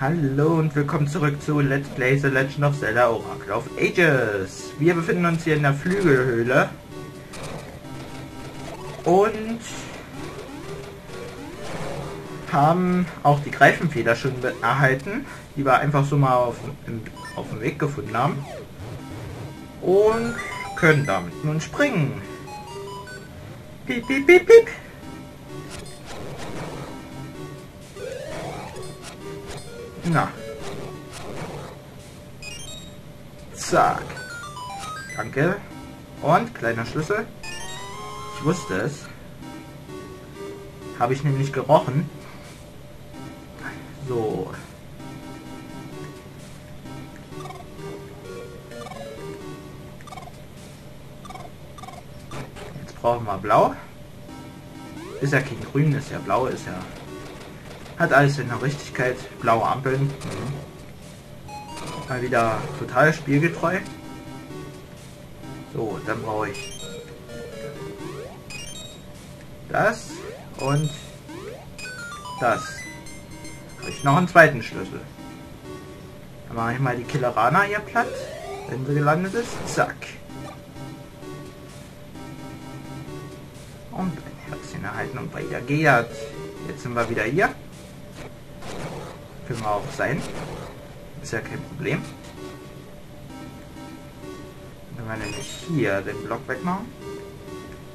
Hallo und willkommen zurück zu Let's Play The Legend of Zelda Oracle of Ages. Wir befinden uns hier in der Flügelhöhle. Und haben auch die Greifenfeder schon erhalten, die wir einfach so mal auf, im, auf dem Weg gefunden haben. Und können damit nun springen. Piep, piep, piep, piep. Na. Zack. Danke. Und kleiner Schlüssel. Ich wusste es. Habe ich nämlich gerochen. So. Jetzt brauchen wir blau. Ist ja kein grün, ist ja blau, ist ja hat alles in der Richtigkeit. Blaue Ampeln. Mhm. Mal wieder total spielgetreu. So, dann brauche ich das und das. Habe ich noch einen zweiten Schlüssel. Dann mache ich mal die Killerana hier platt, wenn sie gelandet ist. Zack. Und ein Herzchen erhalten und weiter geht. Jetzt sind wir wieder hier. Können wir auch sein. Ist ja kein Problem. Wenn wir nämlich hier den Block wegmachen.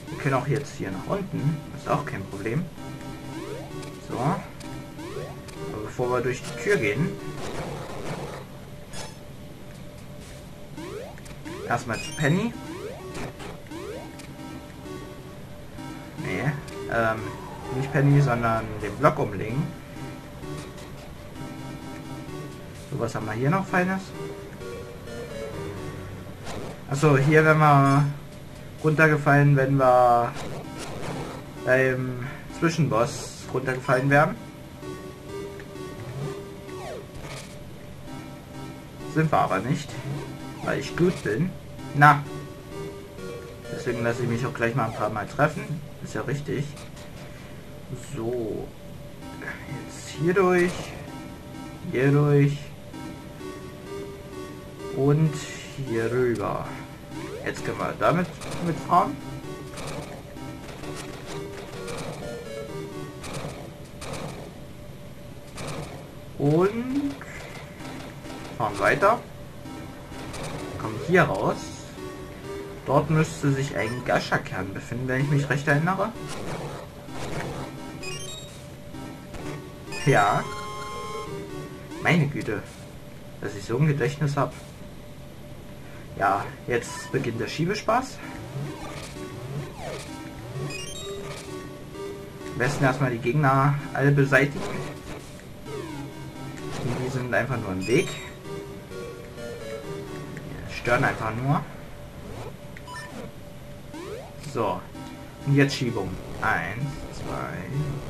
Wir können auch jetzt hier nach unten. Ist auch kein Problem. So. Aber bevor wir durch die Tür gehen. Erstmal zu Penny. Nee. Ähm, nicht Penny, sondern den Block umlegen. So, was haben wir hier noch Feines? Achso, hier werden wir runtergefallen, wenn wir beim Zwischenboss runtergefallen werden. Sind wir aber nicht, weil ich gut bin. Na, deswegen lasse ich mich auch gleich mal ein paar Mal treffen. Ist ja richtig. So, jetzt hier durch, hier durch und hier rüber. Jetzt können wir damit mitfahren. Und fahren weiter. Kommen hier raus. Dort müsste sich ein Gascha-Kern befinden, wenn ich mich recht erinnere. Ja. Meine Güte, dass ich so ein Gedächtnis habe. Ja, jetzt beginnt der Schiebespaß. Am besten erstmal die Gegner alle beseitigen. Die sind einfach nur im Weg. Die stören einfach nur. So. Und jetzt Schiebung. Eins, zwei,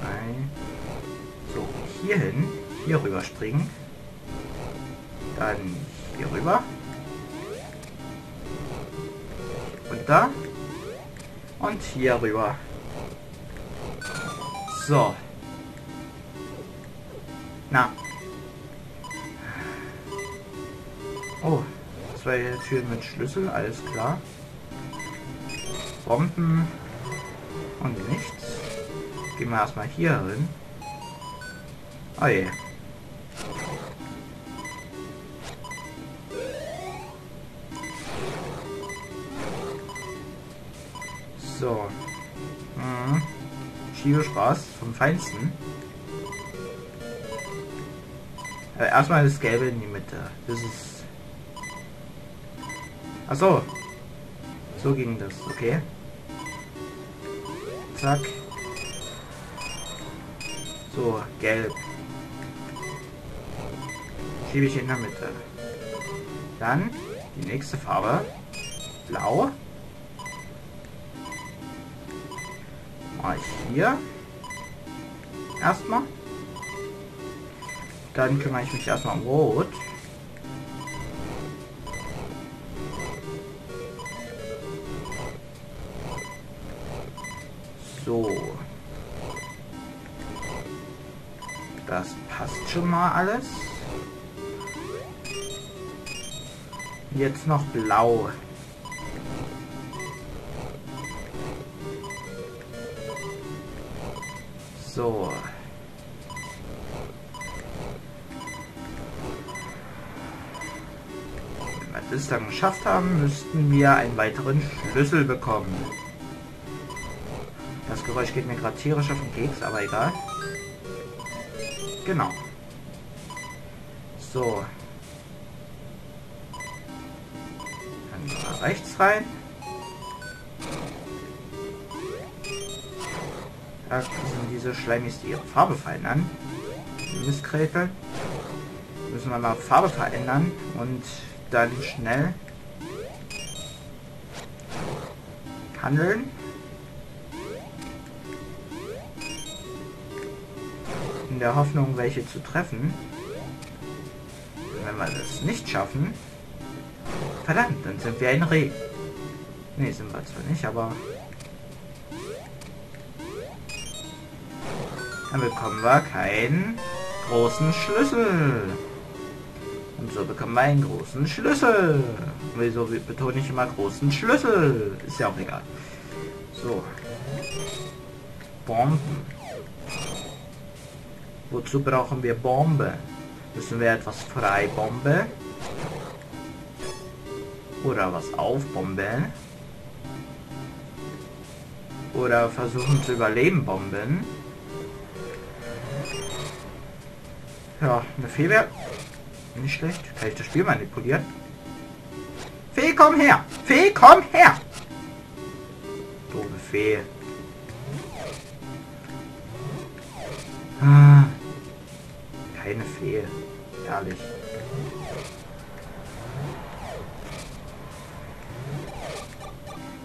drei. So, hier hin. Hier rüber springen. Dann hier rüber. Runter. Und hier rüber. So. Na. Oh, zwei Türen mit Schlüssel, alles klar. Bomben und nichts. Gehen wir erstmal hier hin. Oh je. So. Mhm. Schiebespaß vom Feinsten. Aber erstmal das Gelbe in die Mitte. Das ist... Achso. So ging das. Okay. Zack. So, gelb. Schiebe ich in der Mitte. Dann die nächste Farbe. Blau. Ich hier. Erstmal. Dann kümmere ich mich erstmal um Rot. So. Das passt schon mal alles. Jetzt noch blau. So. Wenn wir das dann geschafft haben, müssten wir einen weiteren Schlüssel bekommen. Das Geräusch geht mir gerade tierisch auf den Keks, aber egal. Genau. So. Dann rechts rein. Da sind diese Schleimis, die ihre Farbe verändern. Mistkräte. Müssen wir mal Farbe verändern und dann schnell handeln. In der Hoffnung, welche zu treffen. Wenn wir das nicht schaffen, verdammt, dann sind wir ein Reh. Ne, sind wir zwar nicht, aber Dann bekommen wir keinen großen Schlüssel. Und so bekommen wir einen großen Schlüssel. Wieso betone ich immer großen Schlüssel? Ist ja auch egal. So. Bomben. Wozu brauchen wir Bombe? Müssen wir etwas freibombe? Oder was aufbomben? Oder versuchen zu überleben bomben? Ja, eine Fee wäre nicht schlecht. Kann ich das Spiel manipulieren? Fee, komm her! Fee, komm her! Doofe Fee. Ah, keine Fee. Ehrlich.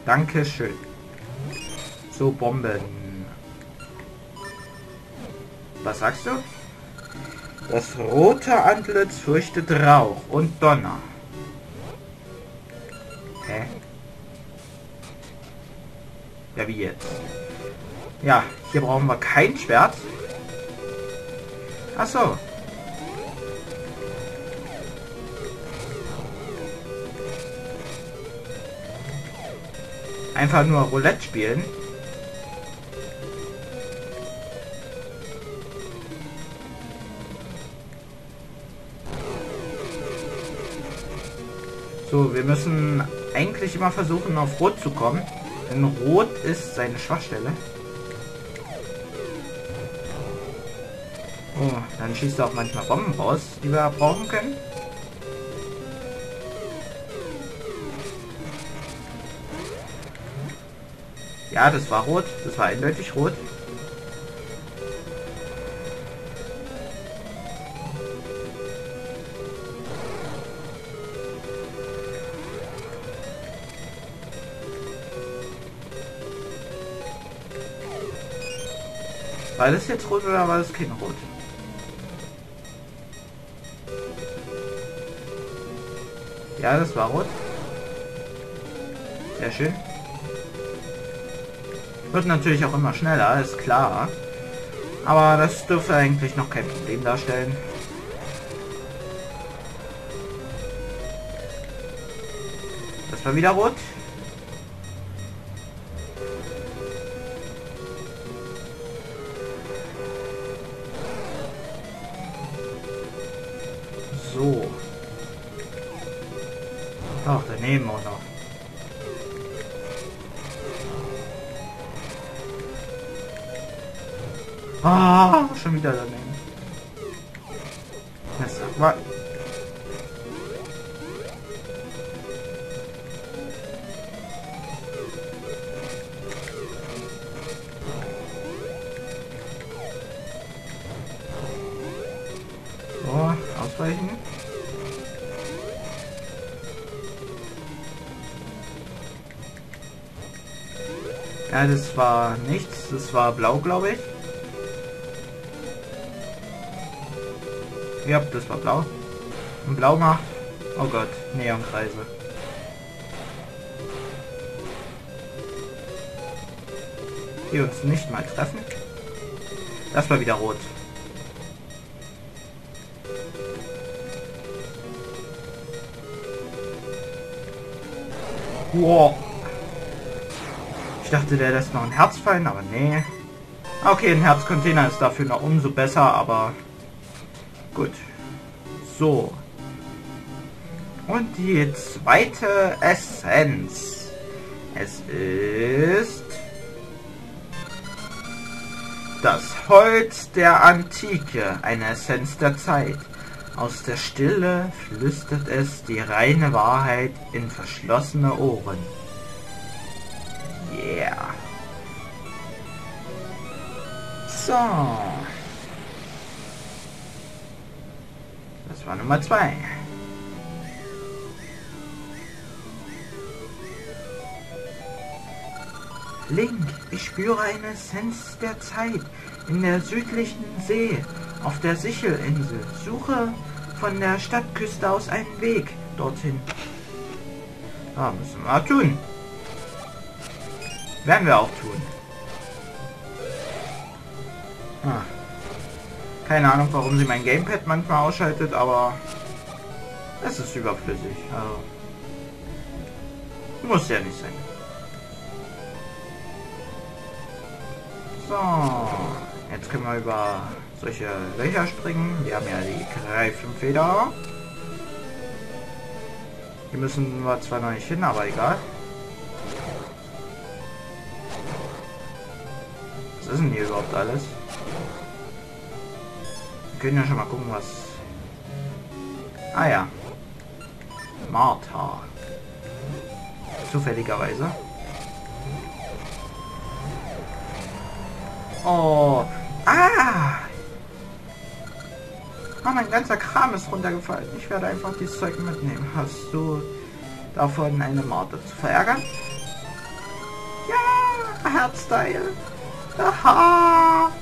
Dankeschön. So, Bomben. Was sagst du? Das rote Antlitz fürchtet Rauch und Donner. Hä? Ja, wie jetzt? Ja, hier brauchen wir kein Schwert. Ach so. Einfach nur Roulette spielen. So, wir müssen eigentlich immer versuchen, auf Rot zu kommen. Denn Rot ist seine Schwachstelle. Oh, dann schießt er auch manchmal Bomben raus, die wir brauchen können. Ja, das war rot. Das war eindeutig rot. War das jetzt rot oder war das kein rot? Ja, das war rot. Sehr schön. Wird natürlich auch immer schneller, ist klar. Aber das dürfte eigentlich noch kein Problem darstellen. Das war wieder rot. Daneben auch noch. Ah, schon wieder daneben. das war nichts. Das war blau, glaube ich. Ja, das war blau. Und blau macht... Oh Gott, Neonkreise. Die uns nicht mal treffen. Das war wieder rot. Wow. Ich dachte, der lässt noch ein Herz fallen, aber nee. Okay, ein Herzcontainer ist dafür noch umso besser, aber gut. So. Und die zweite Essenz. Es ist das Holz der Antike, eine Essenz der Zeit. Aus der Stille flüstert es die reine Wahrheit in verschlossene Ohren. So. Das war Nummer zwei. Link, ich spüre eine Essenz der Zeit in der südlichen See auf der Sichelinsel. Suche von der Stadtküste aus einen Weg dorthin. Ja, müssen wir tun. Werden wir auch tun. Ah. Keine Ahnung, warum sie mein Gamepad manchmal ausschaltet, aber es ist überflüssig. Also muss ja nicht sein. So, jetzt können wir über solche Löcher springen. Wir haben ja die Greifenfeder. Hier müssen wir zwar noch nicht hin, aber egal. Was ist denn hier überhaupt alles? Können ja schon mal gucken, was... Ah ja. Martha. Zufälligerweise. Oh. Ah! Oh, mein ganzer Kram ist runtergefallen. Ich werde einfach dieses Zeug mitnehmen. Hast du davon eine Morde zu verärgern? Ja, Herzteil. Aha.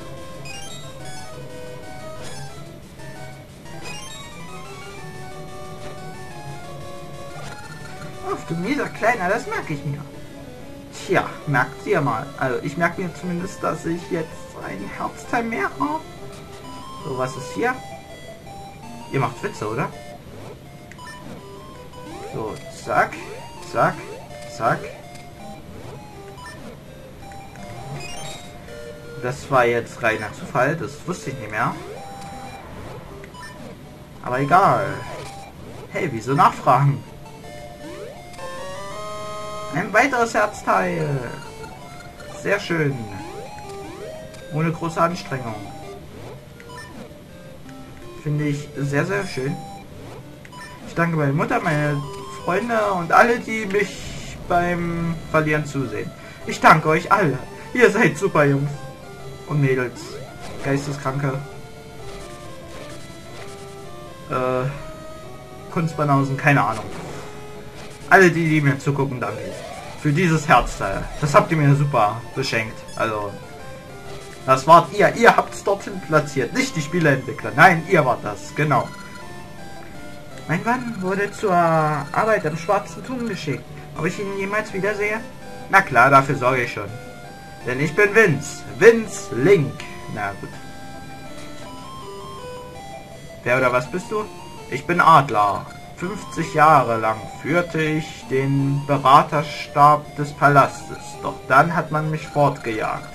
Ach du mieser Kleiner, das merke ich mir. Tja, merkt ihr mal. Also ich merke mir zumindest, dass ich jetzt ein Herzteil mehr habe. So, was ist hier? Ihr macht Witze, oder? So, zack, zack, zack. Das war jetzt reiner Zufall, das wusste ich nicht mehr. Aber egal. Hey, wieso nachfragen? Ein weiteres Herzteil. Sehr schön. Ohne große Anstrengung. Finde ich sehr, sehr schön. Ich danke meine Mutter, meine Freunde und alle, die mich beim Verlieren zusehen. Ich danke euch alle. Ihr seid super Jungs und Mädels. Geisteskranke. Äh, Kunstbanausen, keine Ahnung. Alle die, die mir zugucken, danke ich. Für dieses Herzteil. Das habt ihr mir super beschenkt. Also, das wart ihr. Ihr habt es dorthin platziert. Nicht die Spieleentwickler. Nein, ihr wart das. Genau. Mein Mann wurde zur Arbeit am Schwarzen Turm geschickt. Ob ich ihn jemals wiedersehe? Na klar, dafür sorge ich schon. Denn ich bin Vince. Vince Link. Na gut. Wer oder was bist du? Ich bin Adler. 50 Jahre lang führte ich den Beraterstab des Palastes, doch dann hat man mich fortgejagt.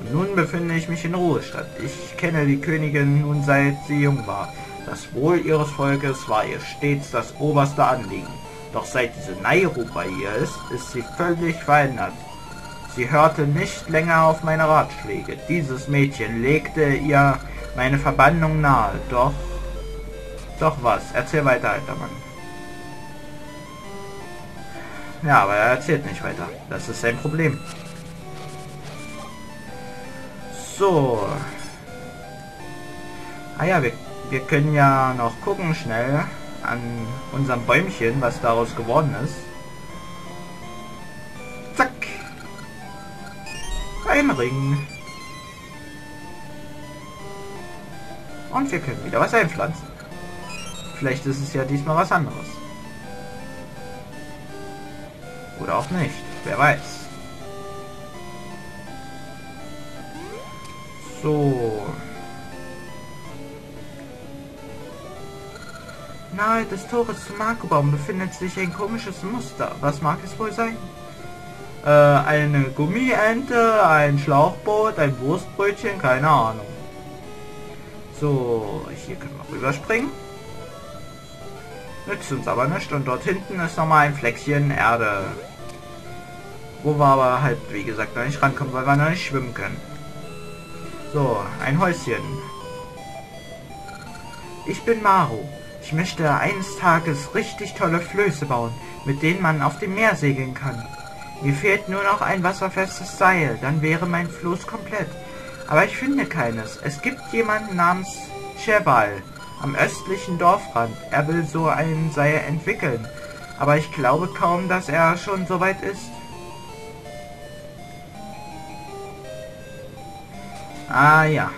Und nun befinde ich mich in Ruhestand. Ich kenne die Königin nun seit sie jung war. Das Wohl ihres Volkes war ihr stets das oberste Anliegen. Doch seit diese Nairu bei ihr ist, ist sie völlig verändert. Sie hörte nicht länger auf meine Ratschläge. Dieses Mädchen legte ihr meine Verbannung nahe. Doch, doch was? Erzähl weiter, alter Mann. Ja, aber er erzählt nicht weiter. Das ist sein Problem. So. Ah ja, wir, wir können ja noch gucken schnell an unserem Bäumchen, was daraus geworden ist. Zack. Ein Ring. Und wir können wieder was einpflanzen. Vielleicht ist es ja diesmal was anderes. Oder auch nicht. Wer weiß. So. Nahe des Tores zum Markobaum befindet sich ein komisches Muster. Was mag es wohl sein? Äh, eine Gummiente, ein Schlauchboot, ein Wurstbrötchen, keine Ahnung. So, hier können wir rüberspringen. Nützt uns aber nicht. Und dort hinten ist nochmal ein Fleckchen Erde. Wo wir aber halt, wie gesagt, noch nicht rankommen, weil wir noch nicht schwimmen können. So, ein Häuschen. Ich bin Maru. Ich möchte eines Tages richtig tolle Flöße bauen, mit denen man auf dem Meer segeln kann. Mir fehlt nur noch ein wasserfestes Seil, dann wäre mein Floß komplett. Aber ich finde keines. Es gibt jemanden namens Cheval am östlichen Dorfrand. Er will so ein Seil entwickeln. Aber ich glaube kaum, dass er schon so weit ist. Ah ja.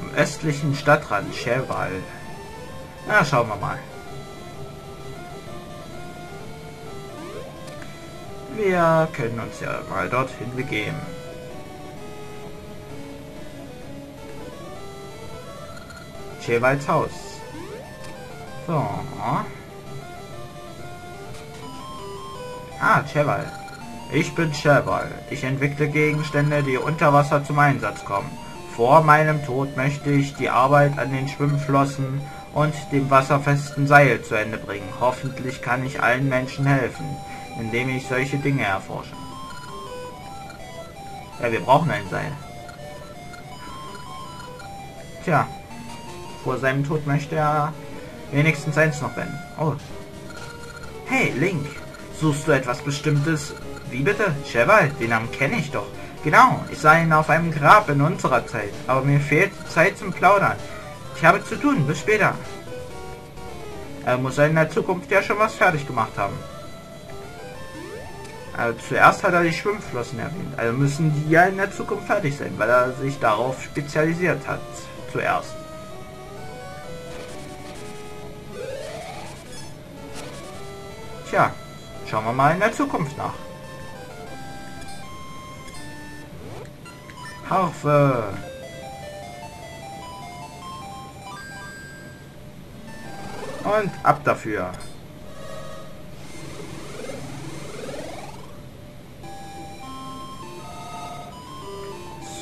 Am östlichen Stadtrand, Cheval. Na, schauen wir mal. Wir können uns ja mal dorthin begeben. Chevals Haus. So. Ah, Cheval. Ich bin Cheval. Ich entwickle Gegenstände, die unter Wasser zum Einsatz kommen. Vor meinem Tod möchte ich die Arbeit an den Schwimmflossen und dem wasserfesten Seil zu Ende bringen. Hoffentlich kann ich allen Menschen helfen, indem ich solche Dinge erforsche. Ja, wir brauchen ein Seil. Tja, vor seinem Tod möchte er wenigstens eins noch wenden. Oh. Hey, Link. Suchst du etwas Bestimmtes? Wie bitte? Cheval, den Namen kenne ich doch. Genau, ich sah ihn auf einem Grab in unserer Zeit. Aber mir fehlt Zeit zum Plaudern. Ich habe zu tun. Bis später. Er muss in der Zukunft ja schon was fertig gemacht haben. Also zuerst hat er die Schwimmflossen erwähnt. Also müssen die ja in der Zukunft fertig sein, weil er sich darauf spezialisiert hat. Zuerst. Tja, schauen wir mal in der Zukunft nach. Harfe. Und ab dafür.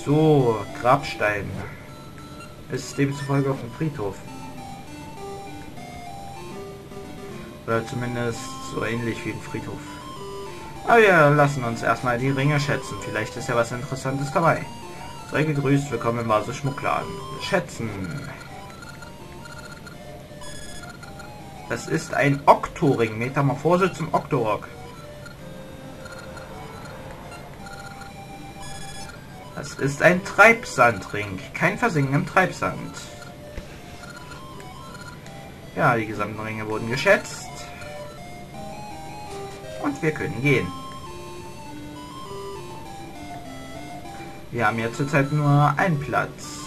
So, Grabstein. Ist demzufolge auf dem Friedhof. Oder zumindest so ähnlich wie im Friedhof. Aber wir lassen uns erstmal die Ringe schätzen. Vielleicht ist ja was Interessantes dabei. Sei gegrüßt, willkommen im Vase Schmuggler Schätzen. Das ist ein Oktoring. Metamorphose zum Oktorok. Das ist ein Treibsandring. Kein Versinken im Treibsand. Ja, die gesamten Ringe wurden geschätzt. Und wir können gehen. Wir haben ja zurzeit nur einen Platz.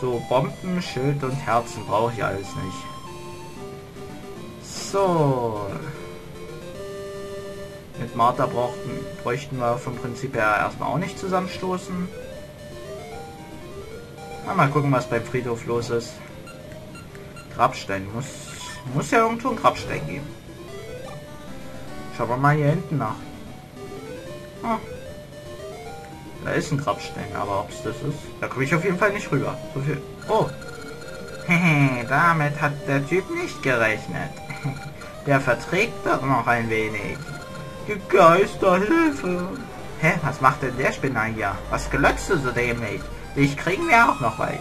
So, Bomben, Schild und Herzen brauche ich alles nicht. So. Mit Martha brauchten, bräuchten wir vom Prinzip her erstmal auch nicht zusammenstoßen. mal gucken, was beim Friedhof los ist. Grabstein. Muss, muss ja irgendwo ein Grabstein geben. Schauen wir mal hier hinten nach. Oh. Da ist ein Grabstein, aber ob es das ist, da komme ich auf jeden Fall nicht rüber. So viel. Oh. Damit hat der Typ nicht gerechnet. Der verträgt doch noch ein wenig. Die Geisterhilfe. Hä, was macht denn der Spinner hier? Was gelötzt du so dämlich? Dich kriegen wir auch noch weich.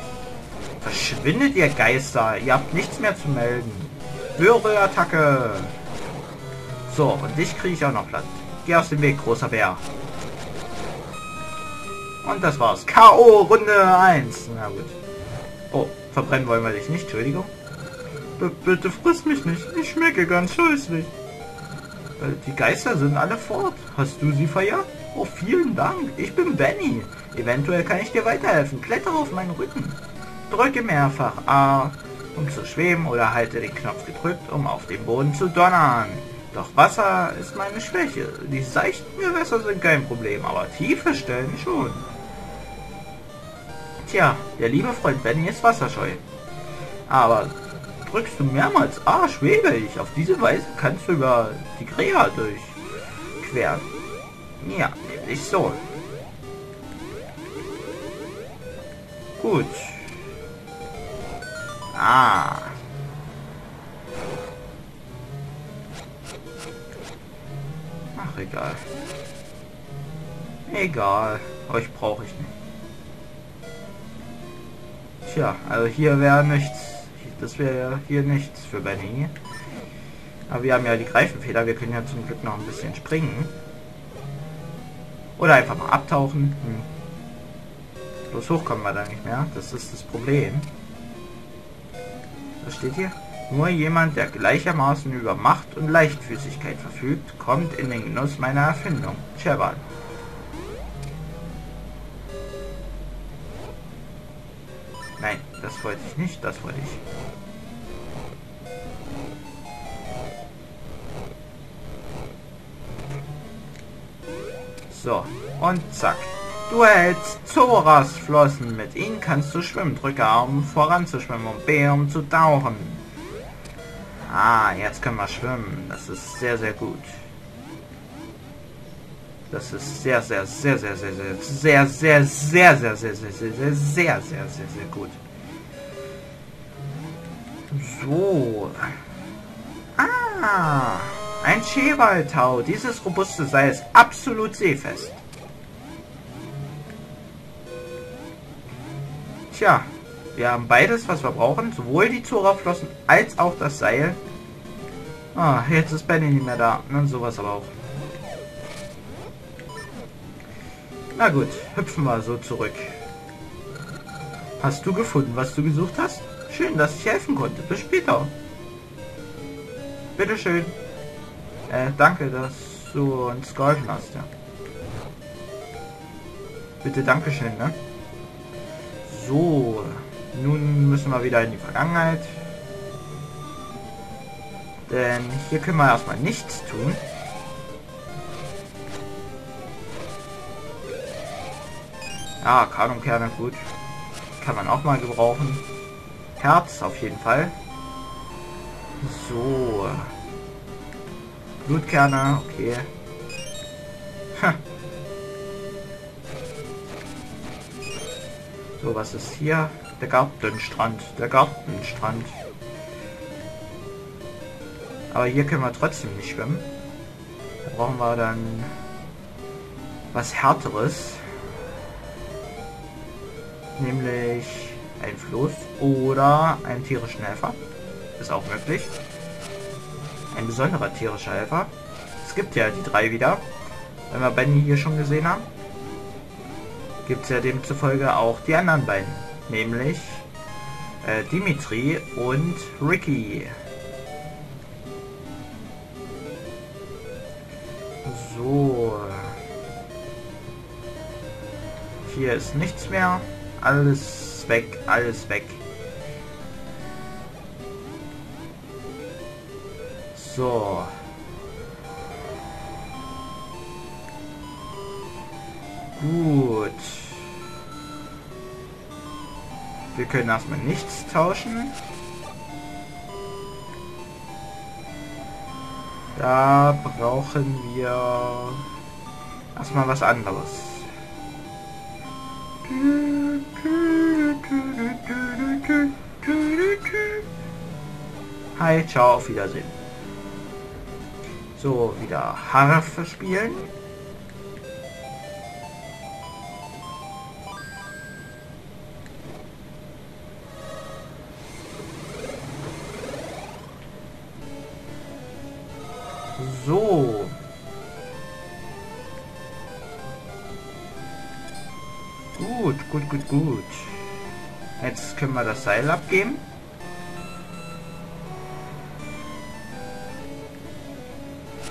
Verschwindet ihr Geister, ihr habt nichts mehr zu melden. Würreattacke. So, und dich kriege ich auch noch platt. Geh aus dem Weg, großer Bär. Und das war's. K.O. Runde 1. Na gut. Oh, verbrennen wollen wir dich nicht, Entschuldigung. B bitte friss mich nicht. Ich schmecke ganz scheußlich. Äh, die Geister sind alle fort. Hast du sie verjagt? Oh, vielen Dank. Ich bin Benny. Eventuell kann ich dir weiterhelfen. Klettere auf meinen Rücken. Drücke mehrfach A, um zu schweben oder halte den Knopf gedrückt, um auf den Boden zu donnern. Doch Wasser ist meine Schwäche. Die seichten Gewässer sind kein Problem, aber tiefe Stellen schon. Tja, der liebe Freund Benny ist wasserscheu. Aber drückst du mehrmals A, schwebe ich. Auf diese Weise kannst du über die Gräber durchqueren. Ja, nämlich so. Gut. Ah. Ach, egal. Egal. Euch brauche ich nicht. Tja, also hier wäre nichts. Das wäre hier nichts für Benny. Aber wir haben ja die Greifenfeder. Wir können ja zum Glück noch ein bisschen springen. Oder einfach mal abtauchen. Hm. Bloß hoch kommen wir da nicht mehr. Das ist das Problem. Was steht hier? Nur jemand, der gleichermaßen über Macht und Leichtfüßigkeit verfügt, kommt in den Genuss meiner Erfindung. Cheval. Nein, das wollte ich nicht, das wollte ich. So, und zack. Du hältst Zoras Flossen. Mit ihnen kannst du schwimmen. Drücke A, um voranzuschwimmen und B, um zu tauchen. Ah, jetzt können wir schwimmen. Das ist sehr, sehr gut. Das ist sehr, sehr, sehr, sehr, sehr, sehr, sehr, sehr, sehr, sehr, sehr, sehr, sehr, sehr, sehr, sehr, sehr, sehr gut. So. Ah, ein Schewaltau. Dieses robuste Seil ist absolut seefest. Tja, wir haben beides, was wir brauchen. Sowohl die Zora-Flossen als auch das Seil. Ah, jetzt ist Benny nicht mehr da. Und sowas aber auch. Na gut, hüpfen wir so zurück. Hast du gefunden, was du gesucht hast? Schön, dass ich helfen konnte. Bis später. Bitteschön. Äh, danke, dass du uns geholfen hast, ja. Bitte Dankeschön, ne? So, nun müssen wir wieder in die Vergangenheit. Denn hier können wir erstmal nichts tun. Ja, Kanumkerne, gut. Kann man auch mal gebrauchen. Herz auf jeden Fall. So. Blutkerne, okay. so, was ist hier? Der Gartenstrand. Der Gartenstrand. Aber hier können wir trotzdem nicht schwimmen. Da brauchen wir dann was härteres nämlich ein Floß oder einen tierischen Helfer. Ist auch möglich. Ein besonderer tierischer Helfer. Es gibt ja die drei wieder. Wenn wir Benny hier schon gesehen haben, gibt es ja demzufolge auch die anderen beiden. Nämlich äh, Dimitri und Ricky. So. Hier ist nichts mehr. Alles weg, alles weg. So. Gut. Wir können erstmal nichts tauschen. Da brauchen wir erstmal was anderes. Hi, ciao, auf Wiedersehen. So, wieder Harfe spielen. So. Gut, gut, gut, gut. Jetzt können wir das Seil abgeben.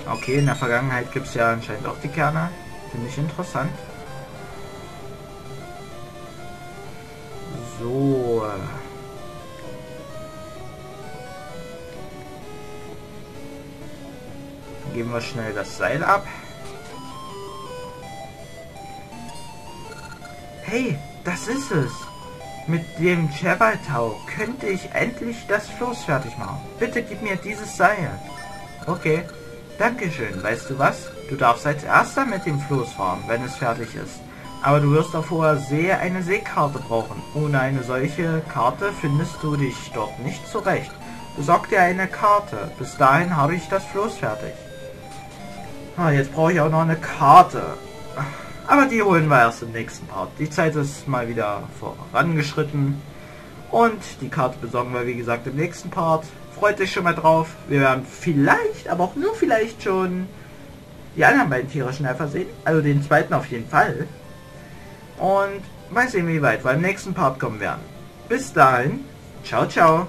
Okay, in der Vergangenheit gibt es ja anscheinend auch die Kerne. Finde ich interessant. Wir schnell das Seil ab. Hey, das ist es. Mit dem Chebatau könnte ich endlich das Floß fertig machen. Bitte gib mir dieses Seil. Okay. Dankeschön. Weißt du was? Du darfst als erster mit dem Floß fahren, wenn es fertig ist. Aber du wirst auf hoher See eine Seekarte brauchen. Ohne eine solche Karte findest du dich dort nicht zurecht. Besorg dir eine Karte. Bis dahin habe ich das Floß fertig. Ah, jetzt brauche ich auch noch eine Karte. Aber die holen wir erst im nächsten Part. Die Zeit ist mal wieder vorangeschritten. Und die Karte besorgen wir, wie gesagt, im nächsten Part. Freut euch schon mal drauf. Wir werden vielleicht, aber auch nur vielleicht schon die anderen beiden Tiere schnell versehen. Also den zweiten auf jeden Fall. Und mal sehen, wie weit wir im nächsten Part kommen werden. Bis dahin. Ciao, ciao.